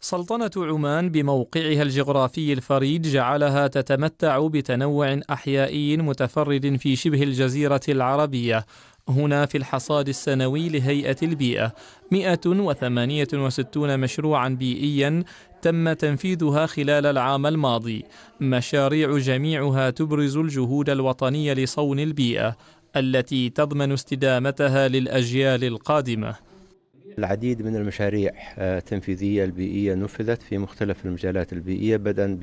سلطنة عمان بموقعها الجغرافي الفريد جعلها تتمتع بتنوع أحيائي متفرد في شبه الجزيرة العربية. هنا في الحصاد السنوي لهيئة البيئة. 168 مشروعا بيئيا تم تنفيذها خلال العام الماضي. مشاريع جميعها تبرز الجهود الوطنية لصون البيئة التي تضمن استدامتها للأجيال القادمة. العديد من المشاريع التنفيذية البيئية نفذت في مختلف المجالات البيئية بدءا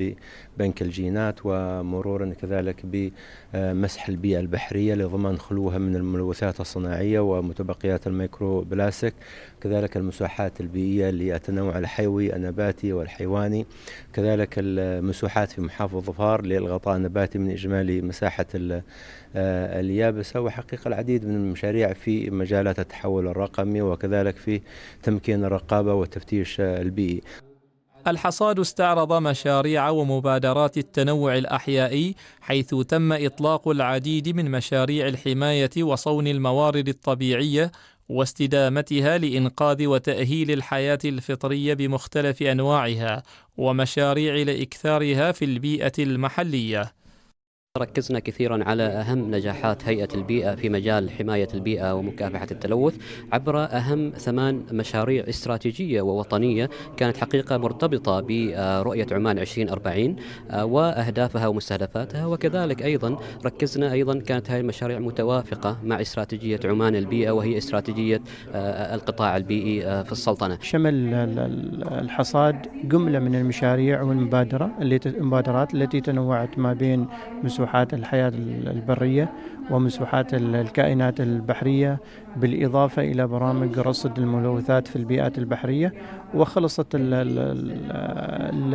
ببنك الجينات ومرورا كذلك بمسح البيئة البحرية لضمان خلوها من الملوثات الصناعية ومتبقيات الميكرو بلاستيك كذلك المساحات البيئية للتنوع الحيوي النباتي والحيواني. كذلك المساحات في محافظة ظفار للغطاء النباتي من إجمالي مساحة اليابسة. وحقيقة العديد من المشاريع في مجالات التحول الرقمي وكذلك في تمكين الرقابة والتفتيش البيئي. الحصاد استعرض مشاريع ومبادرات التنوع الأحيائي حيث تم إطلاق العديد من مشاريع الحماية وصون الموارد الطبيعية واستدامتها لإنقاذ وتأهيل الحياة الفطرية بمختلف أنواعها ومشاريع لإكثارها في البيئة المحلية. ركزنا كثيرا على أهم نجاحات هيئة البيئة في مجال حماية البيئة ومكافحة التلوث عبر أهم ثمان مشاريع استراتيجية ووطنية كانت حقيقة مرتبطة برؤية عمان 2040 وأهدافها ومستهدفاتها وكذلك أيضا ركزنا أيضا كانت هذه المشاريع متوافقة مع استراتيجية عمان البيئة وهي استراتيجية القطاع البيئي في السلطنة. شمل الحصاد جملة من المشاريع والمبادرة المبادرات التي تنوعت ما بين مسوحات الحياة البرية ومسوحات الكائنات البحرية بالإضافة إلى برامج رصد الملوثات في البيئات البحرية. وخلصت ال ال ال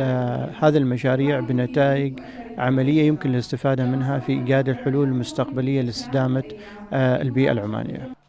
هذه المشاريع بنتائج عملية يمكن الاستفادة منها في إيجاد الحلول المستقبلية لاستدامة البيئة العمانية.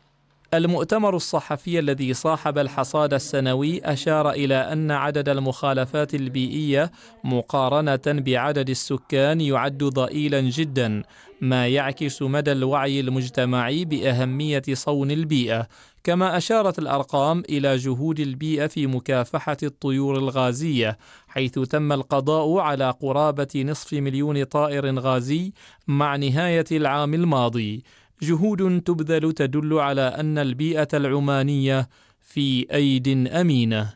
المؤتمر الصحفي الذي صاحب الحصاد السنوي أشار إلى أن عدد المخالفات البيئية مقارنة بعدد السكان يعد ضئيلا جدا ما يعكس مدى الوعي المجتمعي بأهمية صون البيئة. كما أشارت الأرقام إلى جهود البيئة في مكافحة الطيور الغازية حيث تم القضاء على قرابة نصف مليون طائر غازي مع نهاية العام الماضي. جهود تبذل تدل على أن البيئة العمانية في أيد أمينة.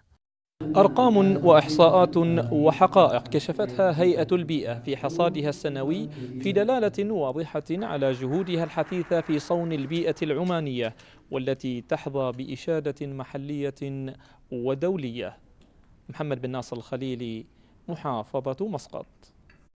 أرقام وإحصاءات وحقائق كشفتها هيئة البيئة في حصادها السنوي في دلالة واضحة على جهودها الحثيثة في صون البيئة العمانية والتي تحظى بإشادة محلية ودولية. محمد بن ناصر الخليلي محافظة مسقط.